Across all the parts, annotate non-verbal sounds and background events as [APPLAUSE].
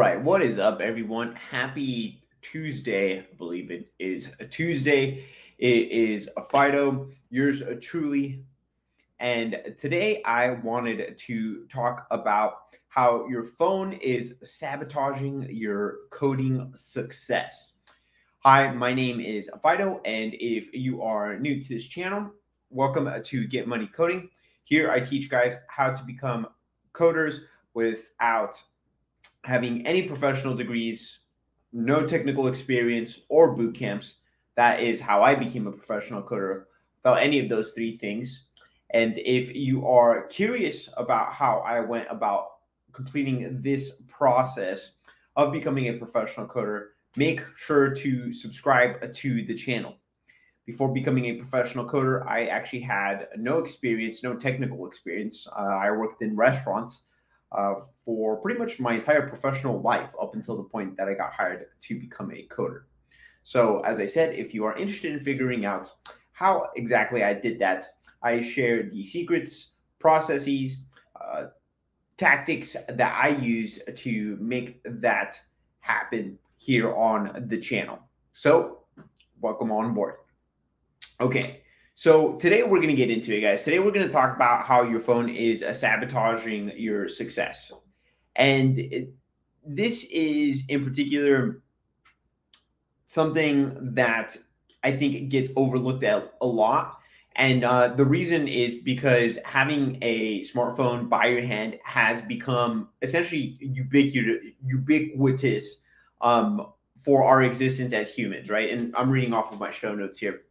Right, what is up, everyone? Happy Tuesday. I believe it is a Tuesday. It is a Fido, yours truly. And today I wanted to talk about how your phone is sabotaging your coding success. Hi, my name is Fido, and if you are new to this channel, welcome to Get Money Coding. Here I teach guys how to become coders without having any professional degrees, no technical experience, or boot camps. That is how I became a professional coder without any of those three things. And if you are curious about how I went about completing this process of becoming a professional coder, make sure to subscribe to the channel. Before becoming a professional coder, I actually had no experience, no technical experience. Uh, I worked in restaurants uh, for pretty much my entire professional life up until the point that I got hired to become a coder. So, as I said, if you are interested in figuring out how exactly I did that, I share the secrets, processes, uh, tactics that I use to make that happen here on the channel. So, welcome on board. Okay, so today we're going to get into it, guys. Today we're going to talk about how your phone is uh, sabotaging your success. And it, this is in particular something that I think gets overlooked at a lot. And uh, the reason is because having a smartphone by your hand has become essentially ubiquitous, ubiquitous um, for our existence as humans, right? And I'm reading off of my show notes here.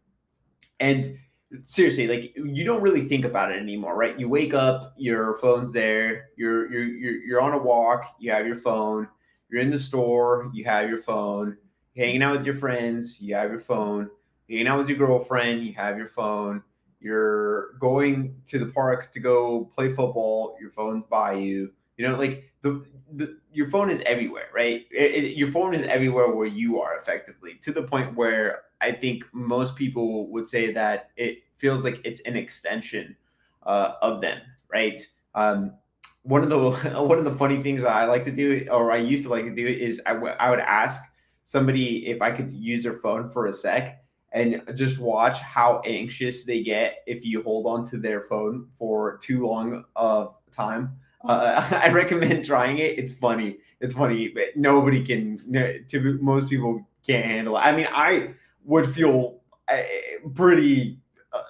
And seriously like you don't really think about it anymore right? You wake up your phone's there you're you're you're, you're on a walk you have your phone you're in the store you have your phone you're hanging out with your friends you have your phone you're hanging out with your girlfriend you have your phone you're going to the park to go play football your phone's by you you know like the, the your phone is everywhere right? It, it, your phone is everywhere where you are effectively to the point where I think most people would say that it feels like it's an extension uh, of them, right? Um, one of the [LAUGHS] one of the funny things I like to do, or I used to like to do, is I, w- I would ask somebody if I could use their phone for a sec and just watch how anxious they get if you hold on to their phone for too long of time. Uh, [LAUGHS] I recommend trying it. It's funny. It's funny, but nobody can. To most people can't handle it. I mean, I would feel uh, pretty uh,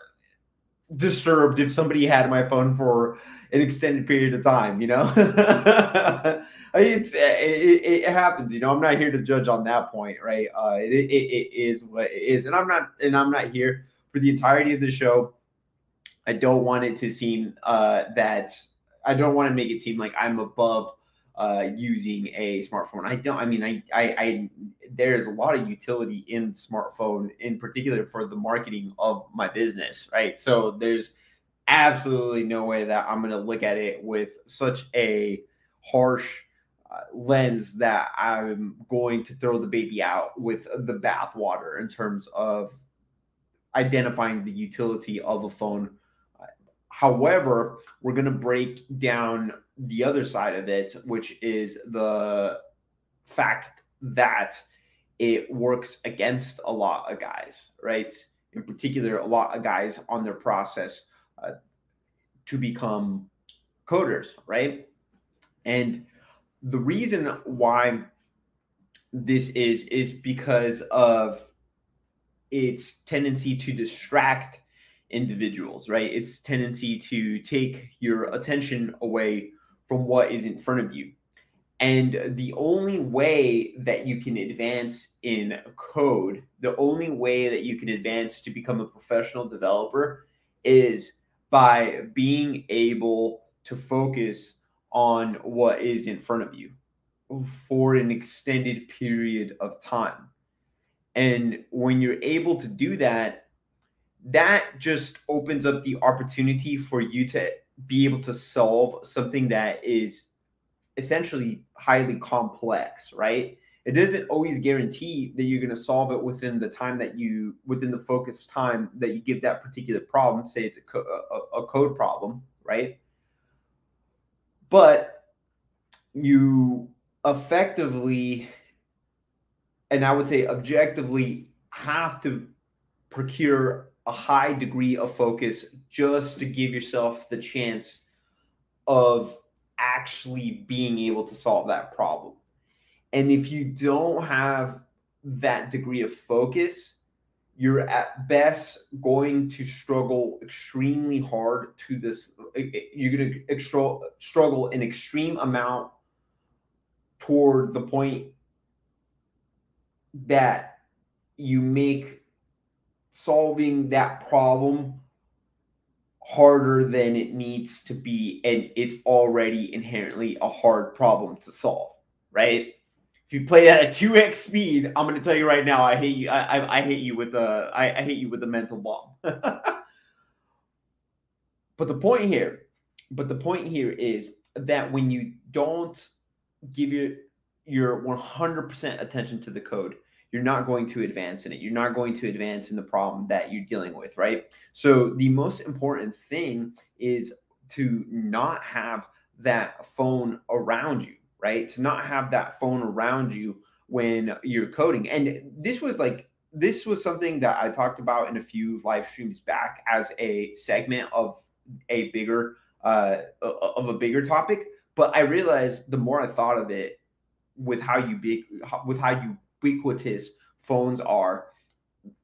disturbed if somebody had my phone for an extended period of time. You know, [LAUGHS] it's uh, it, it, happens. You know, I'm not here to judge on that point, right? Uh, it, it, it is what it is, and I'm not and I'm not here for the entirety of the show. I don't want it to seem uh, that I don't want to make it seem like I'm above uh, using a smartphone. I don't. I mean, I, I, I, there's a lot of utility in smartphone, in particular for the marketing of my business, right? So there's absolutely no way that I'm going to look at it with such a harsh uh, lens that I'm going to throw the baby out with the bathwater in terms of identifying the utility of a phone. However, we're going to break down the other side of it, which is the fact that it works against a lot of guys, right? In particular, a lot of guys on their process uh, to become coders, right? And the reason why this is is because of its tendency to distract individuals, right? Its tendency to take your attention away from what is in front of you. And the only way that you can advance in code, the only way that you can advance to become a professional developer is by being able to focus on what is in front of you for an extended period of time. And when you're able to do that, that just opens up the opportunity for you to be able to solve something that is essentially highly complex, right? It doesn't always guarantee that you're going to solve it within the time that you, within the focused time that you give that particular problem. Say it's a, co- a, a code problem, right? But you effectively, and I would say objectively, have to procure a high degree of focus just to give yourself the chance of actually being able to solve that problem. And if you don't have that degree of focus, you're at best going to struggle extremely hard to this. You're going to struggle an extreme amount toward the point that you make solving that problem harder than it needs to be and it's already inherently a hard problem to solve right? If you play that at 2x speed i'm going to tell you right now i hate you i, I, I hate you with the I, I hate you with the mental bomb. [LAUGHS] But the point here but the point here is that when you don't give your your 100% attention to the code you're not going to advance in it. You're not going to advance in the problem that you're dealing with, right? So the most important thing is to not have that phone around you, right? To not have that phone around you when you're coding. And this was like this was something that I talked about in a few live streams back as a segment of a bigger uh of a bigger topic, but I realized the more I thought of it with how you be with how you ubiquitous phones are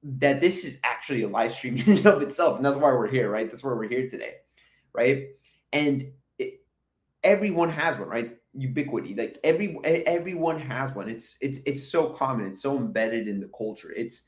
that this is actually a live stream [LAUGHS] in and of itself. And that's why we're here right? That's why we're here today right? And it, everyone has one right? Ubiquity like every everyone has one. It's it's it's so common. It's so embedded in the culture. It's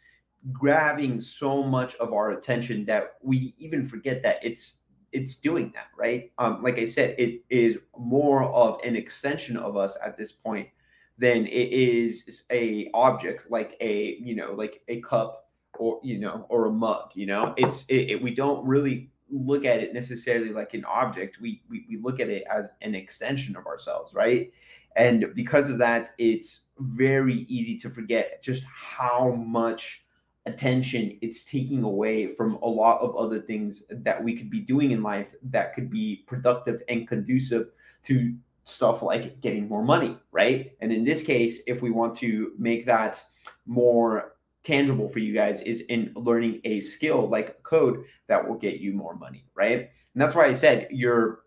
grabbing so much of our attention that we even forget that it's it's doing that right? Um like i said it is more of an extension of us at this point than it is a object like a you know like a cup or you know or a mug you know? It's it, it, we don't really look at it necessarily like an object. We, we we look at it as an extension of ourselves right? And because of that it's very easy to forget just how much attention it's taking away from a lot of other things that we could be doing in life that could be productive and conducive to stuff like getting more money, right? And in this case, if we want to make that more tangible for you guys, is in learning a skill like code that will get you more money, right? And that's why I said your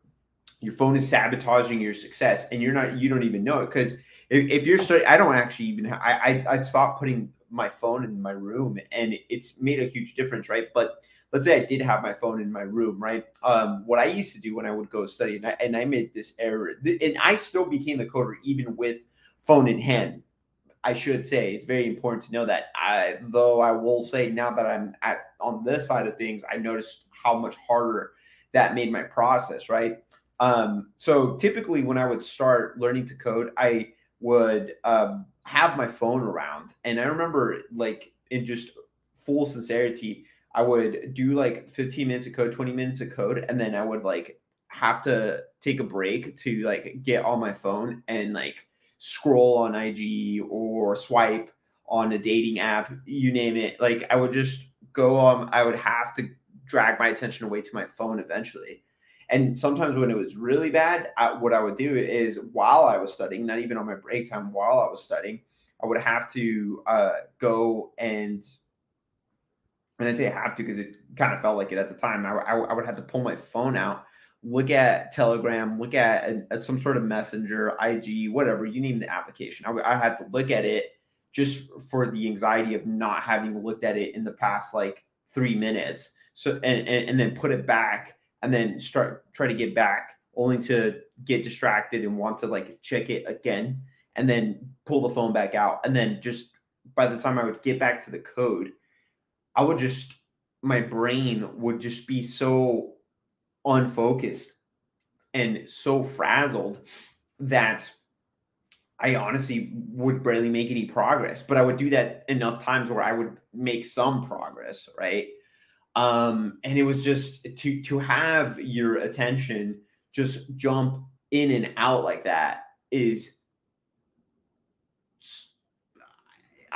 your phone is sabotaging your success, and you're not you don't even know it because if, if you're starting I don't actually even have, I, I I stopped putting my phone in my room, and it's made a huge difference, right? But let's say I did have my phone in my room, right? Um, what I used to do when I would go study, and I, and I made this error, and I still became the coder even with phone in hand. I should say it's very important to know that. I, though I will say now that I'm at on this side of things, I noticed how much harder that made my process, right? Um, so typically, when I would start learning to code, I would um, have my phone around, and I remember like in just full sincerity, I would do like 15 minutes of code, 20 minutes of code, and then I would like have to take a break to like get on my phone and like scroll on IG or swipe on a dating app, you name it. Like I would just go on, I would have to drag my attention away to my phone eventually. And sometimes when it was really bad, I, what I would do is while I was studying, not even on my break time, while I was studying, I would have to uh, go and and I say have to because it kind of felt like it at the time. I, I, I, would have to pull my phone out, look at Telegram, look at a, a, some sort of messenger, IG, whatever you name the application. I, I had to look at it just for the anxiety of not having looked at it in the past like three minutes. So and, and, and then put it back and then start try to get back only to get distracted and want to like check it again and then pull the phone back out and then just by the time I would get back to the code I would just my brain would just be so unfocused and so frazzled that I honestly would barely make any progress. But I would do that enough times where I would make some progress, right? Um, and it was just to to have your attention just jump in and out like that is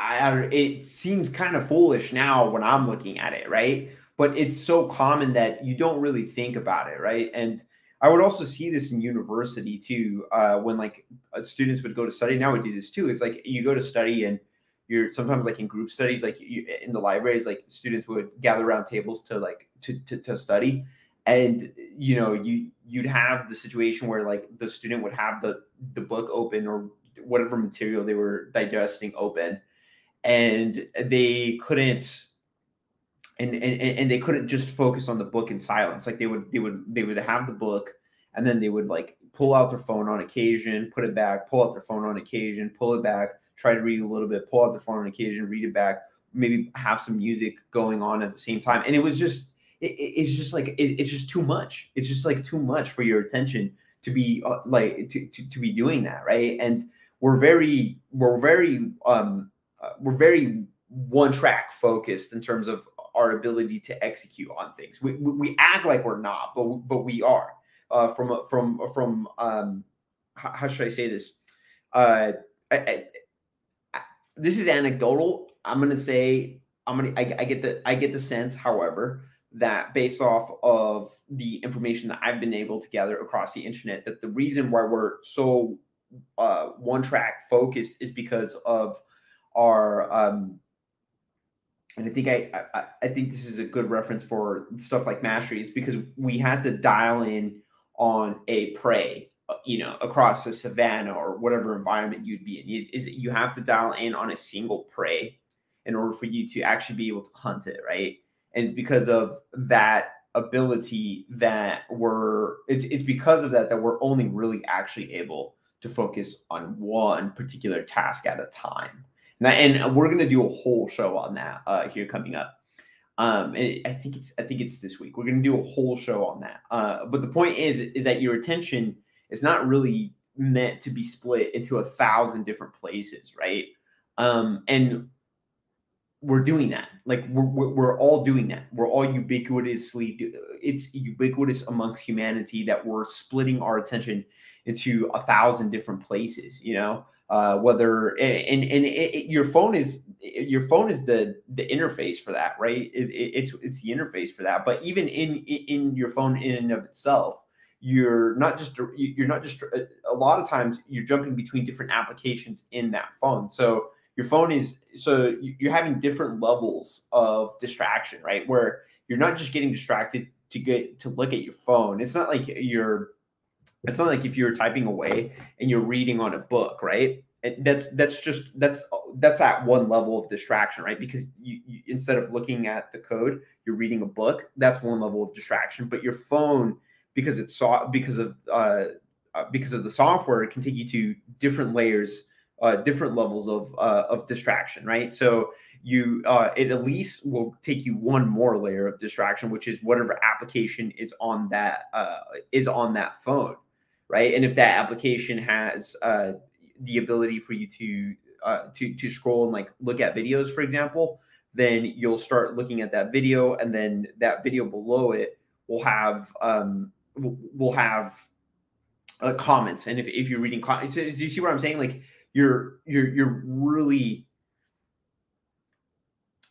I, it seems kind of foolish now when I'm looking at it, right? But it's so common that you don't really think about it, right? And I would also see this in university too. Uh, when like uh, students would go to study, now we do this too. It's like you go to study and you're sometimes like in group studies, like you, in the libraries, like students would gather around tables to like to, to, to study and you know you you'd have the situation where like the student would have the the book open or whatever material they were digesting open and they couldn't and, and and they couldn't just focus on the book in silence. Like they would they would they would have the book and then they would like pull out their phone on occasion put it back pull out their phone on occasion pull it back try to read a little bit pull out their phone on occasion read it back maybe have some music going on at the same time. And it was just it, it's just like it, it's just too much. It's just like too much for your attention to be uh, like to, to, to be doing that right? And we're very we're very um we're very one track focused in terms of our ability to execute on things. We, we, we act like we're not, but but we are. Uh, from from from um, how, should I say this? Uh, I, I, I, this is anecdotal. I'm gonna say I'm gonna I, I get the I get the sense, however, that based off of the information that I've been able to gather across the internet, that the reason why we're so uh, one track focused is because of our um, and I think I, I, I think this is a good reference for stuff like mastery. It's because we had to dial in on a prey, you know, across the savannah or whatever environment you'd be in. Is, is you have to dial in on a single prey in order for you to actually be able to hunt it, right? And it's because of that ability that we're it's it's because of that that we're only really actually able to focus on one particular task at a time and we're gonna do a whole show on that uh, here coming up. Um, I think it's I think it's this week. We're gonna do a whole show on that. Uh, but the point is is that your attention is not really meant to be split into a thousand different places, right? Um, and we're doing that. Like we're, we're all doing that. We're all ubiquitously. It's ubiquitous amongst humanity that we're splitting our attention into a thousand different places. You know, uh, whether and and it, it, your phone is your phone is the the interface for that, right? It, it's it's the interface for that. But even in in your phone in and of itself, you're not just you're not just a lot of times you're jumping between different applications in that phone. So your phone is so you're having different levels of distraction, right? Where you're not just getting distracted to get to look at your phone. It's not like you're it's not like if you're typing away and you're reading on a book, right? That's that's just that's that's at one level of distraction, right? Because you, you, instead of looking at the code, you're reading a book. That's one level of distraction. But your phone, because it's saw because of uh, uh, because of the software, it can take you to different layers, uh, different levels of uh, of distraction, right? So you uh, it at least will take you one more layer of distraction, which is whatever application is on that uh, is on that phone right? And if that application has uh, the ability for you to uh, to to scroll and like look at videos, for example, then you'll start looking at that video, and then that video below it will have um, will have uh, comments. And if, if you're reading comments, do you see what I'm saying? Like you're you're you're really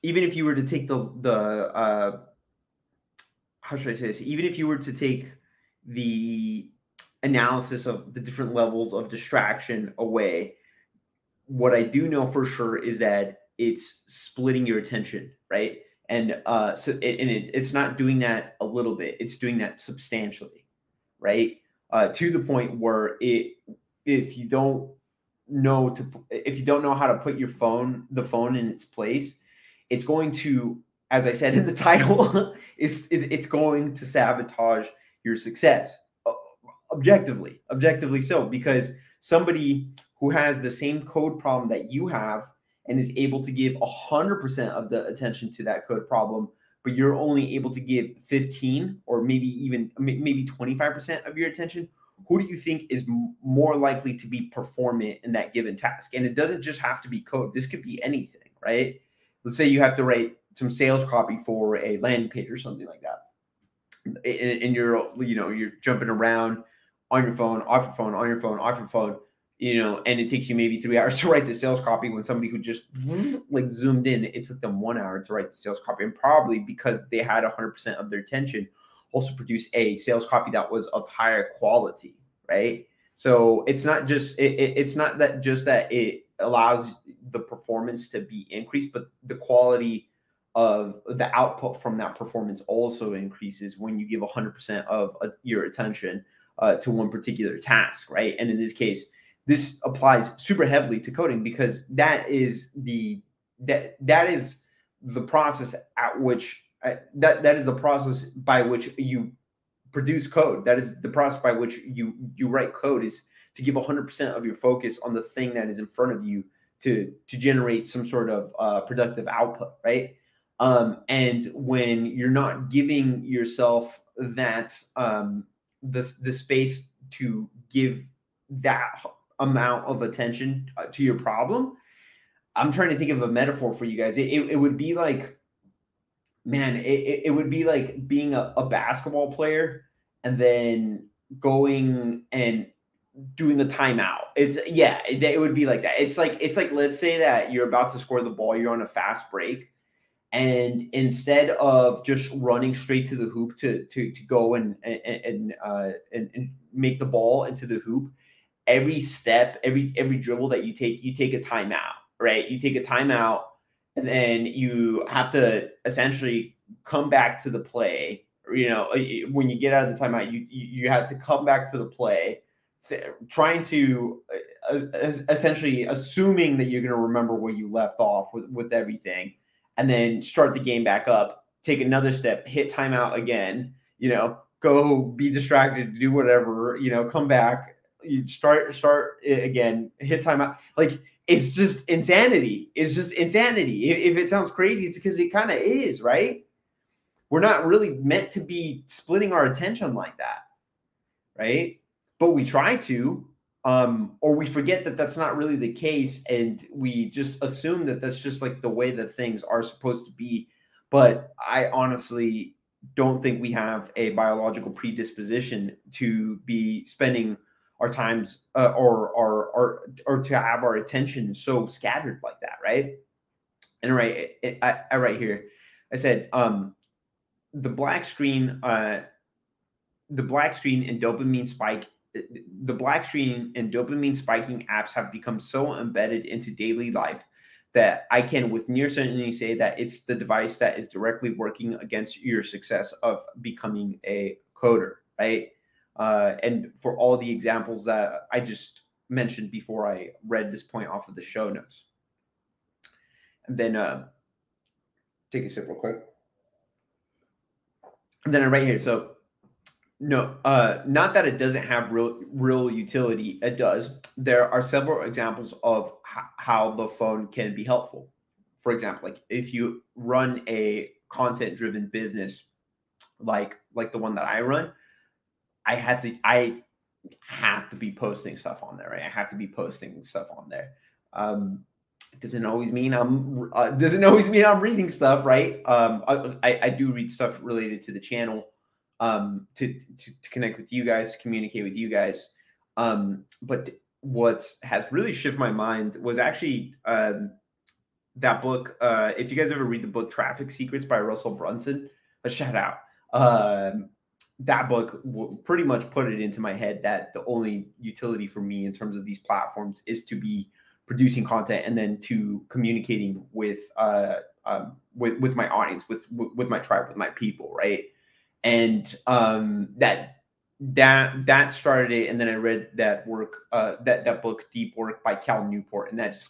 even if you were to take the the uh, how should I say this? Even if you were to take the analysis of the different levels of distraction away. What I do know for sure is that it's splitting your attention, right? And uh, so it, and it, it's not doing that a little bit; it's doing that substantially, right? Uh, to the point where it, if you don't know to, if you don't know how to put your phone, the phone in its place, it's going to, as I said in the [LAUGHS] title, it's it's going to sabotage your success objectively, objectively so, because somebody who has the same code problem that you have and is able to give 100% of the attention to that code problem, but you're only able to give 15 or maybe even maybe 25% of your attention, who do you think is more likely to be performant in that given task? And it doesn't just have to be code. This could be anything, right? Let's say you have to write some sales copy for a landing page or something like that. And, you're, you know, you're jumping around on your phone, off your phone, on your phone, off your phone, you know, and it takes you maybe three [LAUGHS] hours to write the sales copy when somebody who just [LAUGHS] like zoomed in, it took them one hour to write the sales copy. And probably because they had 100% of their attention also produce a sales copy that was of higher quality, right? So it's not just it, it, it's not that just that it allows the performance to be increased, but the quality of the output from that performance also increases when you give 100% of uh, your attention uh, to one particular task, right? And in this case, this applies super heavily to coding because that is the that that is the process at which uh, that that is the process by which you produce code. That is the process by which you you write code is to give 100% of your focus on the thing that is in front of you to to generate some sort of uh, productive output, right? Um, and when you're not giving yourself that um, the the space to give that amount of attention uh, to your problem, I'm trying to think of a metaphor for you guys. It, it, it would be like, man, it, it would be like being a, a basketball player and then going and doing the timeout. It's yeah, it, it, would be like that. It's like it's like let's say that you're about to score the ball, you're on a fast break, and instead of just running straight to the hoop to to to go and and uh, and, and make the ball into the hoop, every step, every every dribble that you take, you take a timeout, right? You take a timeout, and then you have to essentially come back to the play. You know, uh, when you get out of the timeout, you you, you have to come back to the play, trying to uh, uh essentially assuming that you're going to remember where you left off with with everything, and then start the game back up. Take another step, hit timeout again. You know, go be distracted, do whatever. You know, come back, you start start again, hit timeout. Like it's just insanity. It's just insanity. If, if it sounds crazy, it's because it kind of is, right? We're not really meant to be splitting our attention like that, right? But we try to, um, or we forget that that's not really the case, and we just assume that that's just like the way that things are supposed to be. But I honestly don't think we have a biological predisposition to be spending our times uh, or, or or or to have our attention so scattered like that, right? And right, it, I, I write here, I said, um, the black screen, uh, the black screen and dopamine spike, the black screen and dopamine spiking apps have become so embedded into daily life that I can with near certainty say that it's the device that is directly working against your success of becoming a coder, right? uh, and for all the examples that I just mentioned before I read this point off of the show notes. And then uh, take a sip real quick. And then write here. So no, uh, not that it doesn't have real real utility. It does. There are several examples of h- how the phone can be helpful. For example, like if you run a content driven business, like like the one that I run, I had to I have to be posting stuff on there, right? I have to be posting stuff on there. Um, doesn't always mean I'm uh, doesn't always mean I'm reading stuff, right? Um, I, I do read stuff related to the channel um, to, to, to connect with you guys, to communicate with you guys. Um, but what has really shifted my mind was actually um, that book. Uh, if you guys ever read the book Traffic Secrets by Russell Brunson, a shout out. Um, that book pretty much put it into my head that the only utility for me in terms of these platforms is to be producing content and then to communicating with uh um, with with my audience with with my tribe with my people right and um that that that started it and then i read that work uh that that book deep work by cal newport and that just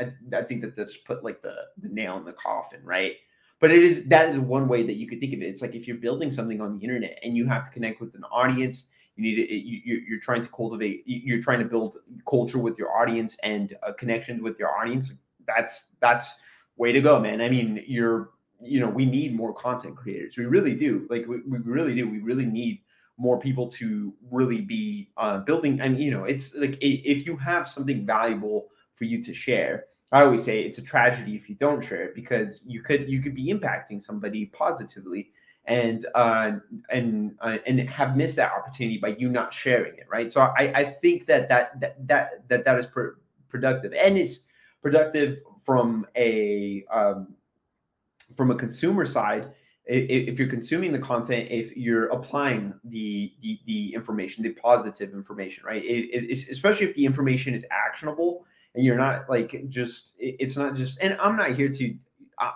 i, I think that that's put like the the nail in the coffin right but it is that is one way that you could think of it. It's like if you're building something on the internet and you have to connect with an audience, you need to, you, you're trying to cultivate, you're trying to build culture with your audience and uh, connections with your audience. That's that's way to go, man. I mean, you're you know we need more content creators. We really do. Like we, we really do. We really need more people to really be uh, building. And you know, it's like if you have something valuable for you to share I always say it's a tragedy if you don't share it because you could you could be impacting somebody positively and uh, and uh, and have missed that opportunity by you not sharing it, right? So I, I think that that that that that, that is pr- productive and it's productive from a um, from a consumer side if you're consuming the content, if you're applying the the, the information, the positive information, right? It, it, especially if the information is actionable and you're not like just it's not just and i'm not here to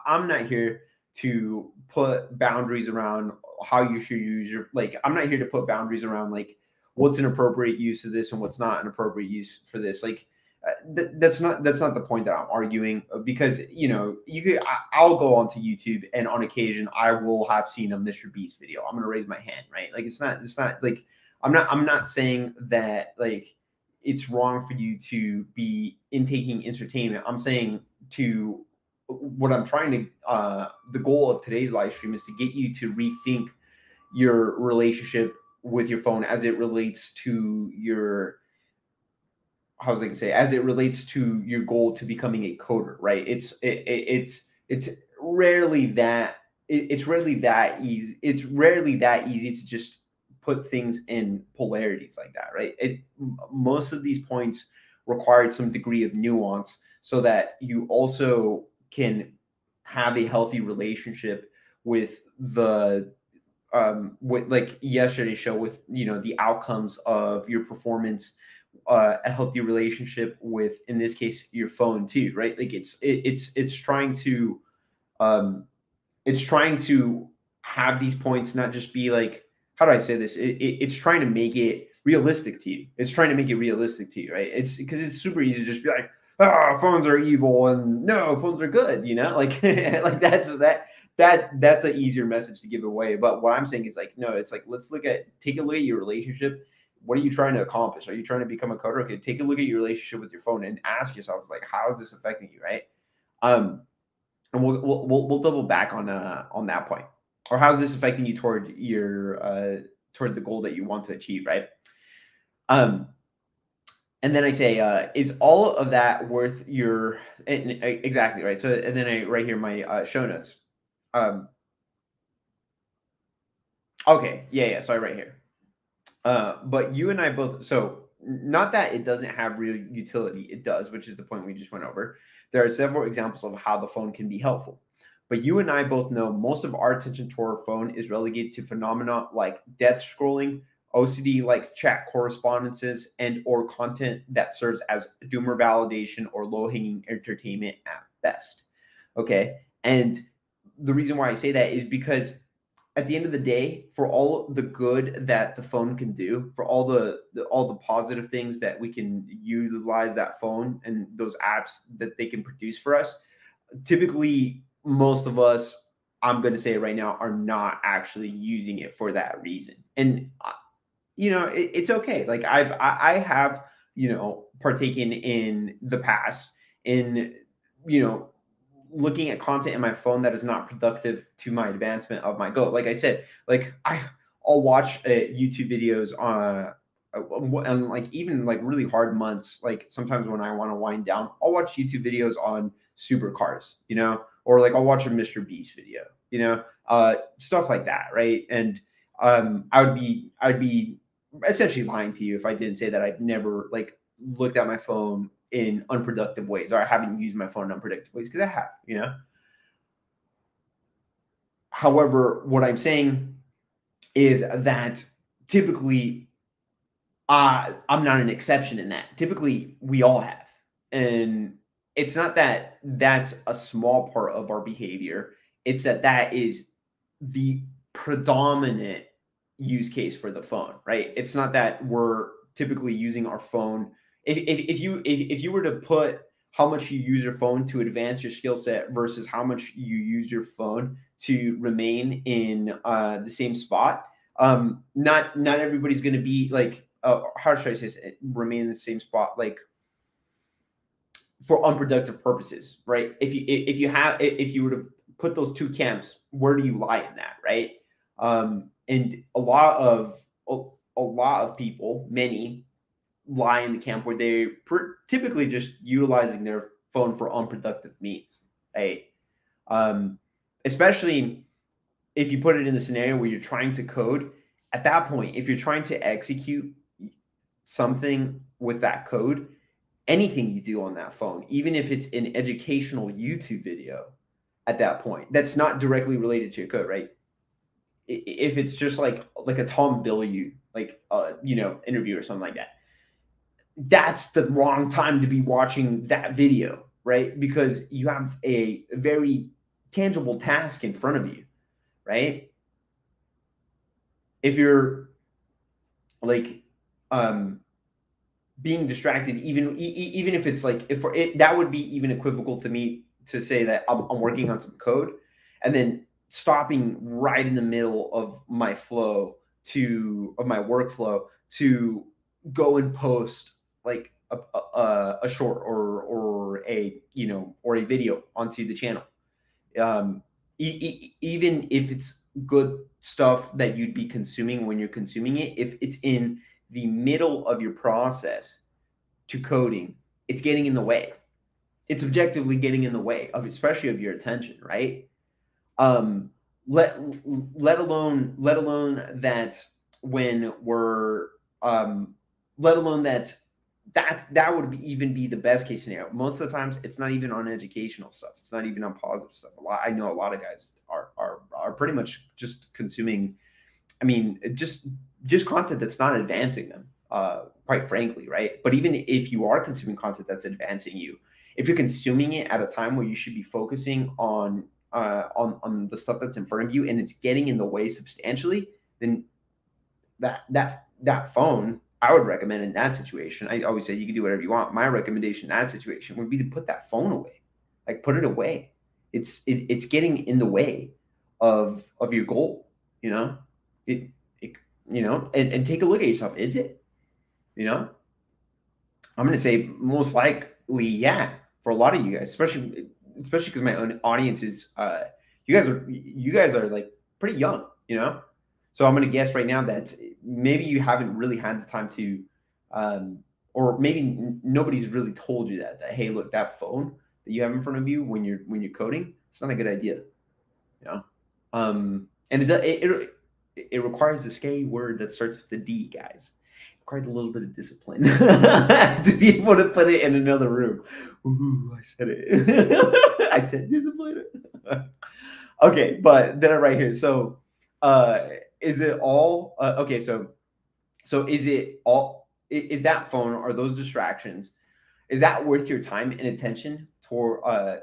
i'm not here to put boundaries around how you should use your like i'm not here to put boundaries around like what's an appropriate use of this and what's not an appropriate use for this like th- that's not that's not the point that i'm arguing uh, because you know you could I, i'll go onto youtube and on occasion i will have seen a mr beast video i'm gonna raise my hand right like it's not it's not like i'm not i'm not saying that like it's wrong for you to be intaking entertainment. I'm saying to what I'm trying to uh, the goal of today's live stream is to get you to rethink your relationship with your phone as it relates to your how was I say as it relates to your goal to becoming a coder, right? It's it, it, it's it's rarely that it, it's rarely that easy. It's rarely that easy to just put things in polarities like that, right? It most of these points required some degree of nuance so that you also can have a healthy relationship with the um with like yesterday's show with you know the outcomes of your performance uh, a healthy relationship with in this case your phone too right like it's it, it's it's trying to um it's trying to have these points not just be like how do I say this? It, it, it's trying to make it realistic to you. It's trying to make it realistic to you, right? It's because it's super easy to just be like, oh, phones are evil and no, phones are good, you know, [LAUGHS] like like that's that that that's an easier message to give away. But what I'm saying is like, no, it's like let's look at take a look at your relationship. What are you trying to accomplish? Are you trying to become a coder? Okay, take a look at your relationship with your phone and ask yourself, like, how is this affecting you, right? Um, and we'll we'll we'll, double back on uh on that point or how is this affecting you toward your uh, toward the goal that you want to achieve, right? Um, and then I say, uh, is all of that worth your exactly right? So, and then I right here my uh, show notes. Um, okay, yeah, yeah. So I right here. Uh, but you and I both. So not that it doesn't have real utility, it does, which is the point we just went over. There are several examples of how the phone can be helpful. But you and I both know most of our attention to our phone is relegated to phenomena like death scrolling, OCD like chat correspondences, and or content that serves as doomer validation or low-hanging entertainment at best. Okay. And the reason why I say that is because at the end of the day, for all the good that the phone can do, for all the, the, all the positive things that we can utilize that phone and those apps that they can produce for us, typically most of us, I'm going to say right now, are not actually using it for that reason. And, uh, you know, it, it's okay. Like I've, I, I have, you know, partaken in the past in, you know, looking at content in my phone that is not productive to my advancement of my goal. Like I said, like I, I'll watch uh, YouTube videos on, uh, and like even like really hard months, like sometimes when I want to wind down, I'll watch YouTube videos on supercars, you know, or like I'll watch a Mr. Beast video, you know, uh, stuff like that, right? And um, I would be I would be essentially lying to you if I didn't say that I've never like looked at my phone in unproductive ways or I haven't used my phone in unproductive ways because I have, you know. However, what I'm saying is that typically uh, I'm not an exception in that. Typically, we all have. And it's not that that's a small part of our behavior it's that that is the predominant use case for the phone right it's not that we're typically using our phone if, if, if you if, if you were to put how much you use your phone to advance your skill set versus how much you use your phone to remain in uh, the same spot um not not everybody's going to be like uh, how should i say this? remain in the same spot like for unproductive purposes, right? If you if you have if you were to put those two camps, where do you lie in that, right? Um, and a lot of a, lot of people, many, lie in the camp where they are typically just utilizing their phone for unproductive means, right? Um, especially if you put it in the scenario where you're trying to code. At that point, if you're trying to execute something with that code, anything you do on that phone, even if it's an educational YouTube video at that point, that's not directly related to your code, right? if it's just like like a Tom Bilyeu like uh you know interview or something like that, that's the wrong time to be watching that video, right? Because you have a very tangible task in front of you, right? If you're like um being distracted even even if it's like if it that would be even equivocal to me to say that I'm, I'm working on some code and then stopping right in the middle of my flow to of my workflow to go and post like a, a, a short or or a you know or a video onto the channel. Um e- e- even if it's good stuff that you'd be consuming when you're consuming it if it's in the middle of your process to coding it's getting in the way. It's objectively getting in the way of especially of your attention right? Um let let alone let alone that when we're um let alone that that that would be, even be the best case scenario. Most of the times it's not even on educational stuff. It's not even on positive stuff. A lot i know a lot of guys are are are pretty much just consuming i mean just just content that's not advancing them uh quite frankly right? But even if you are consuming content that's advancing you if you're consuming it at a time where you should be focusing on uh, on on the stuff that's in front of you and it's getting in the way substantially, then that that that phone I would recommend in that situation. I always say you can do whatever you want. My recommendation in that situation would be to put that phone away, like put it away. It's it, it's getting in the way of of your goal. You know, it, it you know, and, and take a look at yourself. Is it? You know, I'm gonna say most likely, yeah, for a lot of you guys, especially especially because my own audience is uh you guys are you guys are like pretty young, you know. So I'm gonna guess right now that maybe you haven't really had the time to, um, or maybe nobody's really told you that that hey, look, that phone that you have in front of you when you're when you're coding, it's not a good idea, you know. Um, and it it it, it requires a scary word that starts with the D, guys requires a little bit of discipline [LAUGHS] to be able to put it in another room. Ooh, I said it. [LAUGHS] I said discipline. [LAUGHS] okay, but then I write here. So, uh, is it all uh, okay? So, so is it all? Is that phone? Are those distractions? Is that worth your time and attention toward? Uh,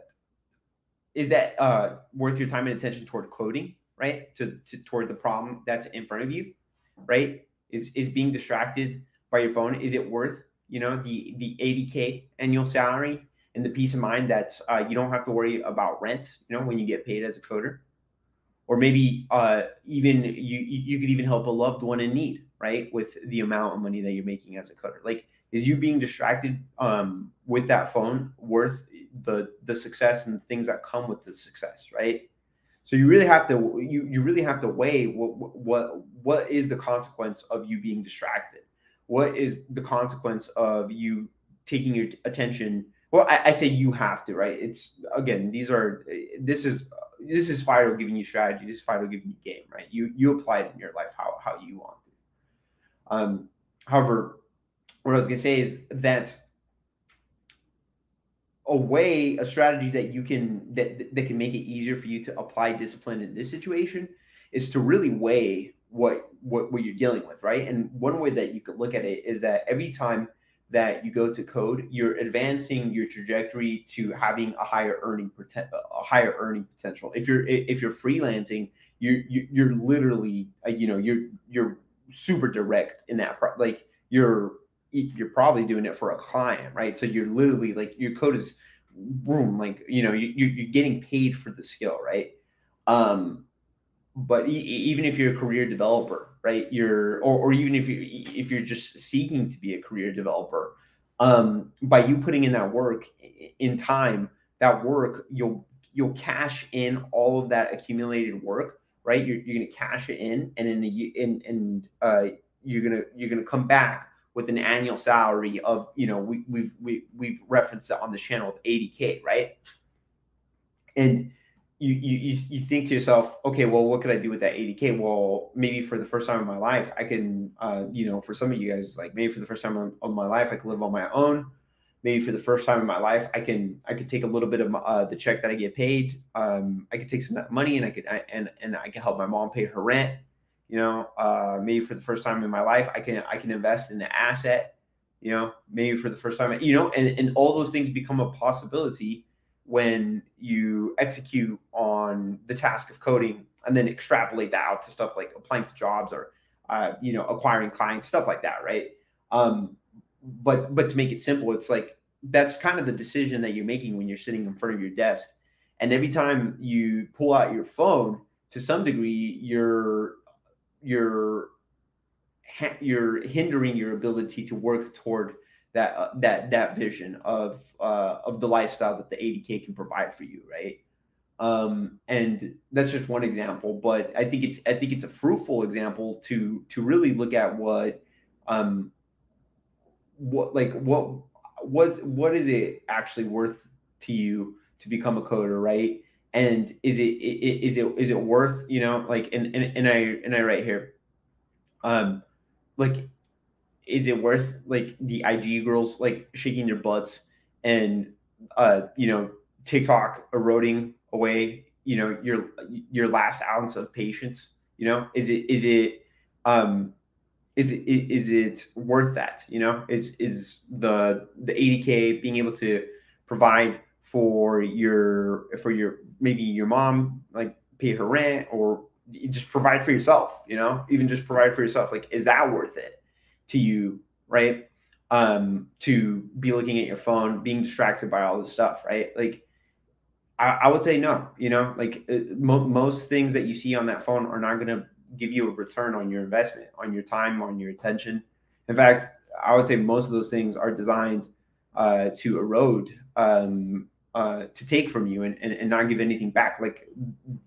is that uh, worth your time and attention toward coding? Right to, to toward the problem that's in front of you, right? is is being distracted by your phone is it worth you know the the 80k annual salary and the peace of mind that uh, you don't have to worry about rent you know when you get paid as a coder or maybe uh, even you you could even help a loved one in need right with the amount of money that you're making as a coder like is you being distracted um, with that phone worth the the success and the things that come with the success right so you really have to you you really have to weigh what what what is the consequence of you being distracted? What is the consequence of you taking your attention? Well, I, I say you have to, right? It's again, these are this is this is Fido giving you strategy. This is Fido giving you game, right? You you apply it in your life how how you want to. Um, however, what I was gonna say is that a way, a strategy that you can that that can make it easier for you to apply discipline in this situation is to really weigh what what, what you're dealing with, right? And one way that you could look at it is that every time that you go to code, you're advancing your trajectory to having a higher earning a higher earning potential. If you're if you're freelancing, you're you're literally uh, you know you're you're super direct in that like you're you're probably doing it for a client, right? So you're literally like your code is boom, like you know, you, you're getting paid for the skill, right? Um, but e- even if you're a career developer, right? You're or, or even if you if you're just seeking to be a career developer, um, by you putting in that work in time, that work you'll you'll cash in all of that accumulated work, right? You're, you're gonna cash it in, and in the in and uh, you're gonna you're gonna come back with an annual salary of you know we, we've we, we've referenced that on the channel of 80k right and you, you you think to yourself okay well what could i do with that 80k well maybe for the first time in my life i can uh, you know for some of you guys like maybe for the first time of my life i can live on my own maybe for the first time in my life, I can I could take a little bit of my, uh, the check that I get paid. Um, I could take some of that money and I could I, and and I can help my mom pay her rent. You know, uh, maybe for the first time in my life, I can I can invest in an asset. You know, maybe for the first time, you know, and and all those things become a possibility when you execute on the task of coding and then extrapolate that out to stuff like applying to jobs or uh, you know acquiring clients, stuff like that, right? Um, but but to make it simple, it's like that's kind of the decision that you're making when you're sitting in front of your desk. And every time you pull out your phone, to some degree, you're you're you're hindering your ability to work toward that uh, that that vision of uh, of the lifestyle that the 80k can provide for you, right? Um, and that's just one example, but I think it's I think it's a fruitful example to to really look at what um, what like what was what is it actually worth to you to become a coder, right? And is it is it is it worth you know like and and, and I and I write here, um, like is it worth like the IG girls like shaking their butts and uh you know TikTok eroding away you know your your last ounce of patience you know is it is it um is it is it worth that? You know, is is the the 80k being able to provide for your for your maybe your mom like pay her rent or just provide for yourself, you know, even just provide for yourself. Like, is that worth it to you, right? Um, to be looking at your phone, being distracted by all this stuff, right? Like, I, I would say no, you know, like uh, mo- most things that you see on that phone are not going to give you a return on your investment, on your time, on your attention. In fact, I would say most of those things are designed uh, to erode, um, uh, to take from you and, and, and not give anything back. Like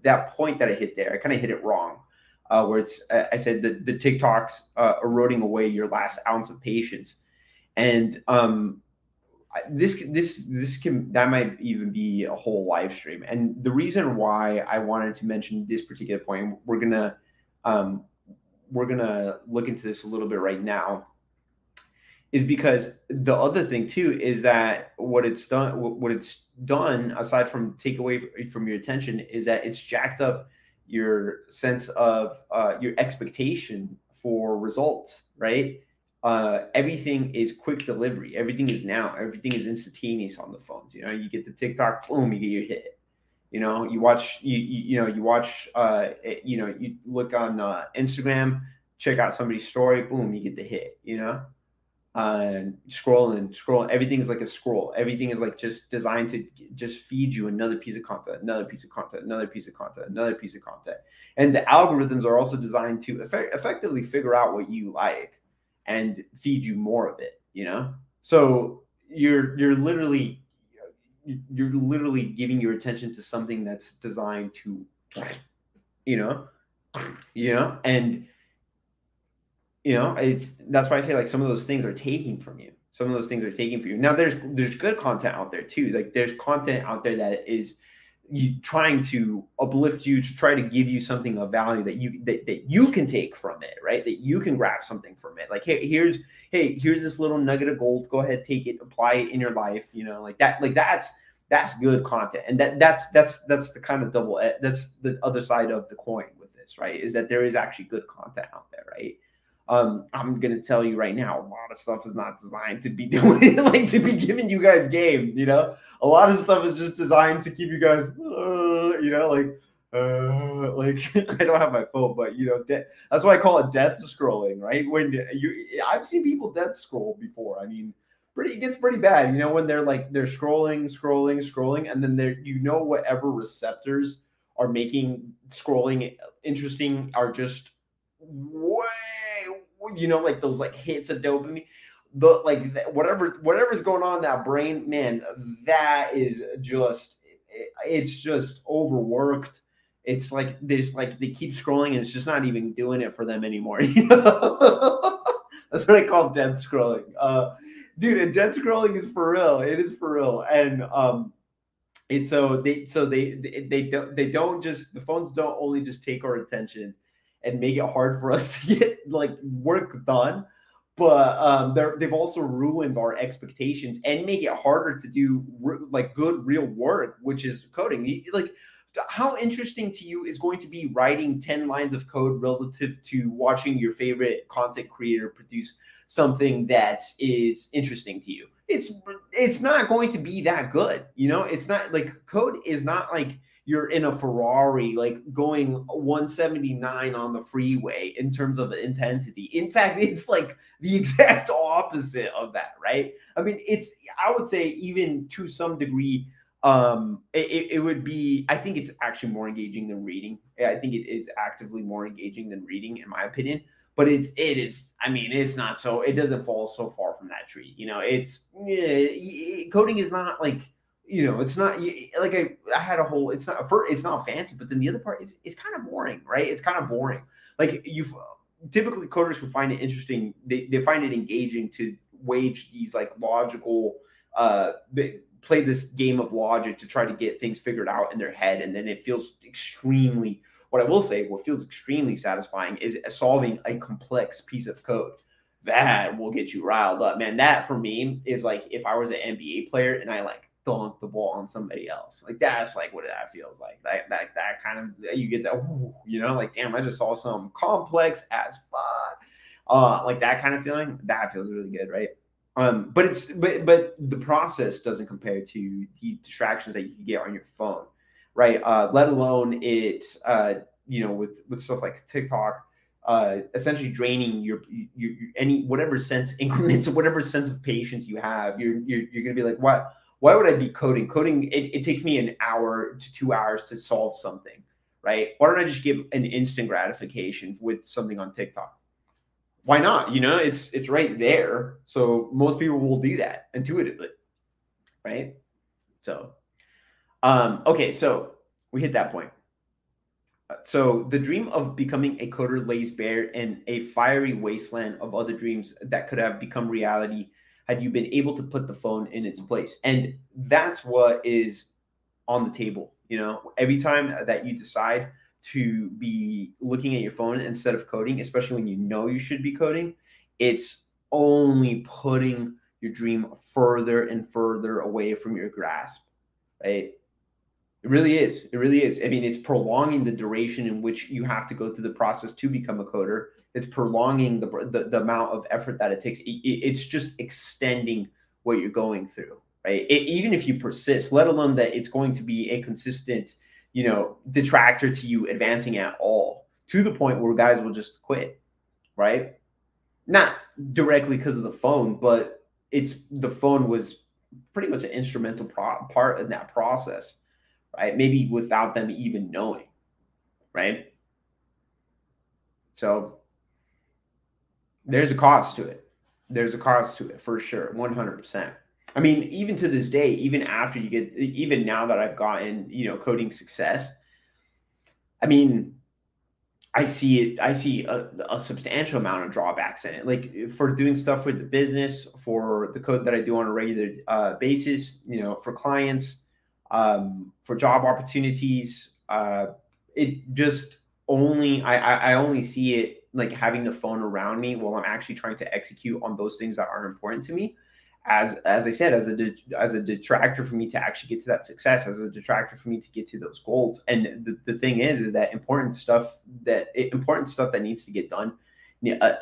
that point that I hit there, I kind of hit it wrong, uh, where it's, I said that the TikToks uh, eroding away your last ounce of patience. And um, this this this can that might even be a whole live stream and the reason why i wanted to mention this particular point we're gonna um, we're gonna look into this a little bit right now is because the other thing too is that what it's done what it's done aside from take away from your attention is that it's jacked up your sense of uh, your expectation for results right? Uh, everything is quick delivery. Everything is now. Everything is instantaneous on the phones. You know you get the tiktok boom you get your hit. You know, you watch you you, you know you watch uh you know you look on uh, Instagram, check out somebody's story, boom, you get the hit. You know, uh, scrolling, scrolling. Everything's like a scroll. Everything is like just designed to just feed you another piece of content, another piece of content, another piece of content, another piece of content. And the algorithms are also designed to effect- effectively figure out what you like and feed you more of it. You know, so you're you're literally you're literally giving your attention to something that's designed to you know you know and you know it's that's why i say like some of those things are taking from you. Some of those things are taking from you. Now there's there's good content out there too. Like there's content out there that is you trying to uplift you to try to give you something of value that you that, that you can take from it right? That you can grab something from it. Like hey here's hey here's this little nugget of gold. Go ahead take it apply it in your life you know like that like that's that's good content. And that that's that's that's the kind of double that's the other side of the coin with this right is that there is actually good content out there right um, I'm gonna tell you right now, a lot of stuff is not designed to be [LAUGHS] doing like to be giving you guys game. You know, a lot of stuff is just designed to keep you guys, uh, you know, like, uh, like [LAUGHS] I don't have my phone, but you know, de- that's why I call it death scrolling, right? When you, I've seen people death scroll before. I mean, pretty it gets pretty bad. You know, when they're like they're scrolling, scrolling, scrolling, and then they're you know whatever receptors are making scrolling interesting are just way you know like those like hits of dopamine. The like whatever whatever's going on in that brain man that is just it's just overworked. It's like they just like they keep scrolling and it's just not even doing it for them anymore [LAUGHS] you know? That's what i call dead scrolling. Uh dude and dead scrolling is for real. It is for real. And um and so they so they, they they don't they don't just the phones don't only just take our attention and make it hard for us [LAUGHS] to get like work done, but um, they've also ruined our expectations and make it harder to do re- like good real work, which is coding. Like, how interesting to you is going to be writing 10 lines of code relative to watching your favorite content creator produce something that is interesting to you? It's it's not going to be that good. You know, it's not like code is not like you're in a Ferrari, like going 179 on the freeway in terms of intensity. In fact, [LAUGHS] it's like the exact opposite of that, right? I mean, it's, I would say, even to some degree, um, it, it would be, I think it's actually more engaging than reading. I think it is actively more engaging than reading, in my opinion. But it's, it is, I mean, it's not so, it doesn't fall so far from that tree. You know, it's, yeah, coding is not like, you know, it's not like I, I had a whole, it's not, it's not fancy, but then the other part is, it's kind of boring, right? It's kind of boring. Like you've typically coders who find it interesting, they, they find it engaging to wage these like logical, uh, play this game of logic to try to get things figured out in their head. And then it feels extremely, what I will say, what feels extremely satisfying is solving a complex piece of code that will get you riled up, man. That for me is like if I was an NBA player and I like dunk the ball on somebody else. Like that's like what that feels like. That that that kind of you get that you know like damn I just saw some complex as fuck. Uh like that kind of feeling. That feels really good, right? Um, but it's but but the process doesn't compare to the distractions that you can get on your phone, right? Uh, let alone it uh, you know with with stuff like TikTok. Uh, essentially draining your, your, your any whatever sense [LAUGHS] increments whatever sense of patience you have. You're you're, you're gonna be like, what? Why would I be coding? Coding, it, it takes me an hour to two hours to solve something, right? Why don't I just give an instant gratification with something on TikTok? Why not? You know, it's it's right there. So most people will do that intuitively, right? So, um, okay, so we hit that point. So the dream of becoming a coder lays bare in a fiery wasteland of other dreams that could have become reality had you been able to put the phone in its place. And that's what is on the table you know? Every time that you decide to be looking at your phone instead of coding especially when you know you should be coding it's only putting your dream further and further away from your grasp right? It really is. It really is. I mean it's prolonging the duration in which you have to go through the process to become a coder it's prolonging the, the, the amount of effort that it takes. It, it's just extending what you're going through, right? It, even if you persist, let alone that it's going to be a consistent, you know, detractor to you advancing at all, to the point where guys will just quit, right? Not directly because of the phone, but it's the phone was pretty much an instrumental pro- part in that process, right? Maybe without them even knowing, right? So there's a cost to it. There's a cost to it for sure, 100%. I mean, even to this day, even after you get, even now that I've gotten, you know, coding success, I mean, I see it, I see a, a, substantial amount of drawbacks in it. Like for doing stuff with the business, for the code that I do on a regular uh, basis, you know, for clients, um, for job opportunities, uh, it just only, I, I, I only see it like having the phone around me while I'm actually trying to execute on those things that are important to me. As as I said, as a as a detractor for me to actually get to that success, as a detractor for me to get to those goals. And the, the thing is, is that important stuff that important stuff that needs to get done. Uh,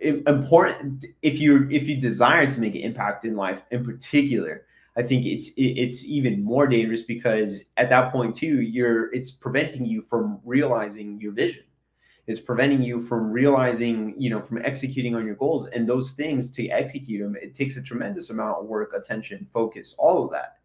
important if you if you desire to make an impact in life, in particular, I think it's it's even more dangerous because at that point too, you're it's preventing you from realizing your vision is preventing you from realizing, you know, from executing on your goals. And those things to execute them, it takes a tremendous amount of work, attention, focus, all of that.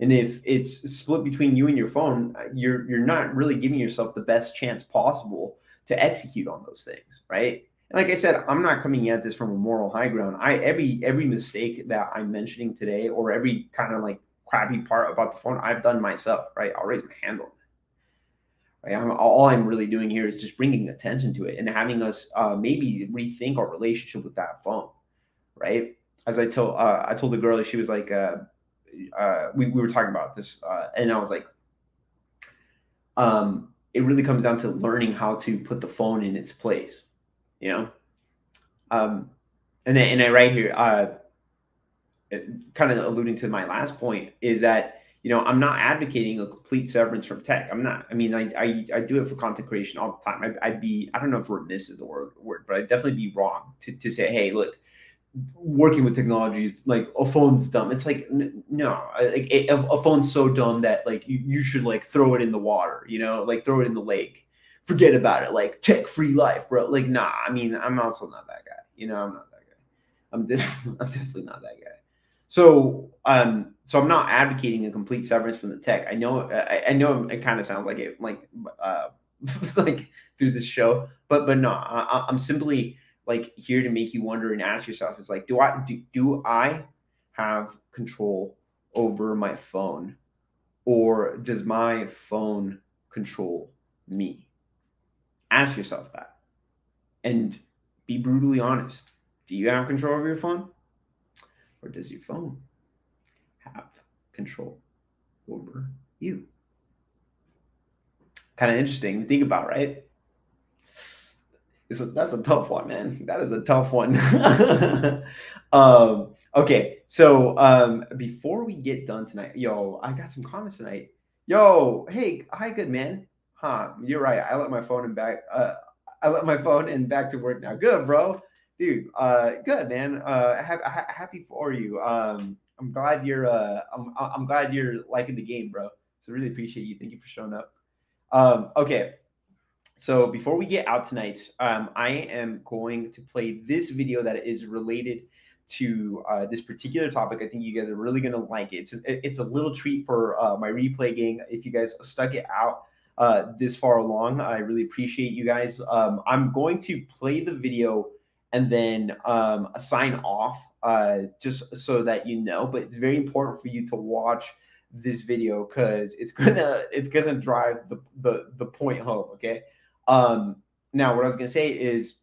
And if it's split between you and your phone, uh, you're you're not really giving yourself the best chance possible to execute on those things, right? And like I said, I'm not coming at this from a moral high ground. I every every mistake that I'm mentioning today, or every kind of like crappy part about the phone, I've done myself, right? I'll raise my hand on it. Right? I'm, all I'm really doing here is just bringing attention to it and having us uh, maybe rethink our relationship with that phone, right? As I told uh, I told the girl, she was like, uh, uh, we we were talking about this, uh, and I was like, um, it really comes down to learning how to put the phone in its place, you know. Um, and then and I right here, uh, kind of alluding to my last point is that you know I'm not advocating a complete severance from tech. I'm not. I mean, I I, I do it for content creation all the time. I, I'd, be I don't know if remiss is the word word, but I'd definitely be wrong to to say, hey, look, working with technology is like a phone's dumb. It's like no, like a, a phone's so dumb that like you, you should like throw it in the water. You know, like throw it in the lake. Forget about it. Like tech free life, bro. Like nah. I mean, I'm also not that guy. You know, I'm not that guy. I'm, [LAUGHS] I'm definitely not that guy. So, um, so I'm not advocating a complete severance from the tech. I know, I, I know it kind of sounds like it, like, uh, [LAUGHS] like through this show, but but no, I, I'm simply like here to make you wonder and ask yourself: is like, do I do, do I have control over my phone, or does my phone control me? Ask yourself that, and be brutally honest. Do you have control over your phone? Or does your phone control over you? Kind of interesting to think about, right? A, that's a tough one, man. That is a tough one. [LAUGHS] um, okay, so um, before we get done tonight, yo, I got some comments tonight. Yo, hey, hi, good man. Huh, you're right. I let my phone and back. Uh, I let my phone and back to work now. Good, bro dude, uh, good man. Uh, ha- ha- happy for you. Um, I'm glad you're. Uh, I'm. I'm glad you're liking the game, bro. So really appreciate you. Thank you for showing up. Um, okay. So before we get out tonight, um, I am going to play this video that is related to uh, this particular topic. I think you guys are really gonna like it. It's a, it's a little treat for uh, my replay gang. If you guys stuck it out uh, this far along, I really appreciate you guys. Um, I'm going to play the video and then um, sign off uh, just so that you know. But it's very important for you to watch this video because it's [LAUGHS] gonna it's gonna drive the, the the point home. Okay. Um, now, what I was gonna say is,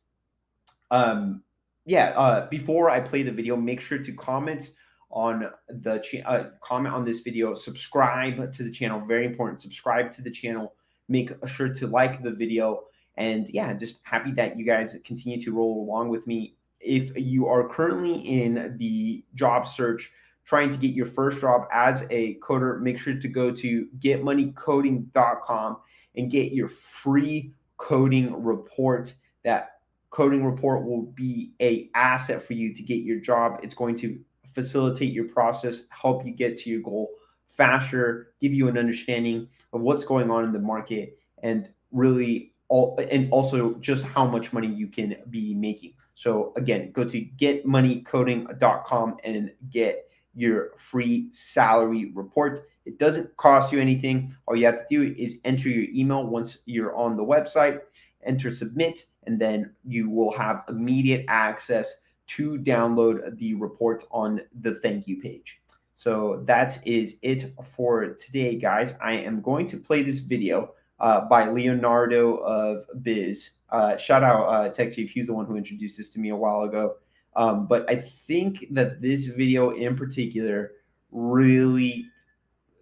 um, yeah. Uh, before I play the video, make sure to comment on the cha- uh, comment on this video. Subscribe to the channel. Very important. Subscribe to the channel. Make sure to like the video and yeah, just happy that you guys continue to roll along with me. If you are currently in the job search, trying to get your first job as a coder, make sure to go to getmoneycoding.com and get your free coding report. That coding report will be a asset for you to get your job. It's going to facilitate your process, help you get to your goal faster, give you an understanding of what's going on in the market, and really all and also just how much money you can be making. So again, go to getmoneycoding.com and get your free salary report. It doesn't cost you anything. All you have to do is enter your email once you're on the website, enter submit, and then you will have immediate access to download the report on the thank you page. So that is it for today, guys. I am going to play this video uh, by Leonardo of Biz. Uh, shout out uh, Tech Chief. He's the one who introduced this to me a while ago. Um, but I think that this video in particular really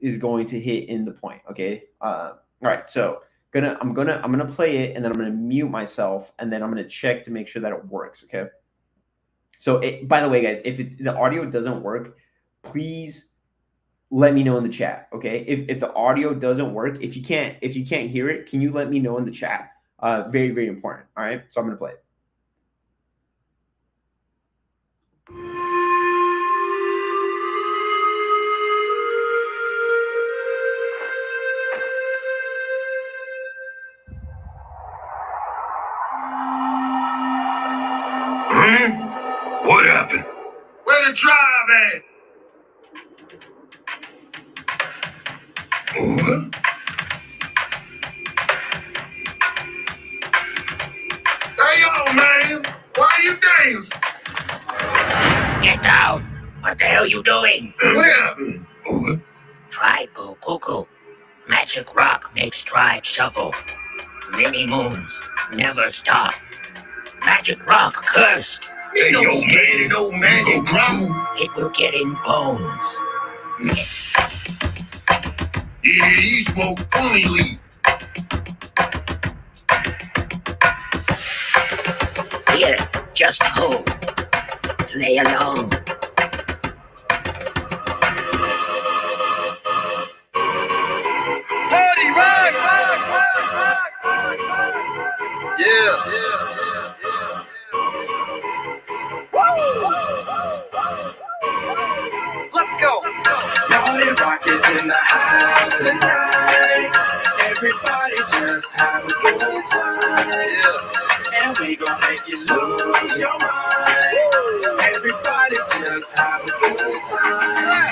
is going to hit in the point. Okay. Uh, all right. So gonna I'm gonna I'm gonna play it and then I'm gonna mute myself and then I'm gonna check to make sure that it works. Okay. So it, by the way, guys, if it, the audio doesn't work, please let me know in the chat. Okay. If, if the audio doesn't work, if you can't, if you can't hear it, can you let me know in the chat? Uh, very, very important. All right. So I'm going to play it. Hmm? What happened? Where the drive at? Hey, are? Get down. What the hell you doing? Where? Tribe go cuckoo. Magic rock makes tribe shuffle. Many moons never stop. Magic rock cursed. Hey, yo, man, old man go ground. It will get in bones. Yeah, you smoke only leaf. Just go. Play along. Party rock! Yeah. Let's go. Party rock is in the house tonight. Everybody just have a good time. Yeah you lose your mind. Everybody just have a good time.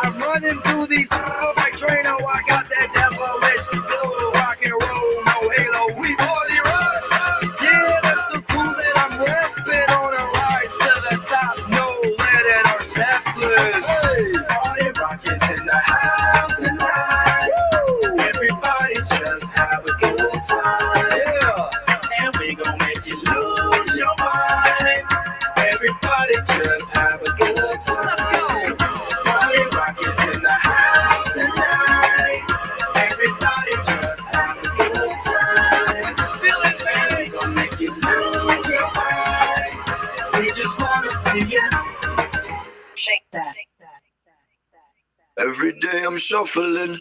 I'm running through these halls like. shuffling.